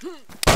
Hmm.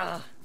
Ugh.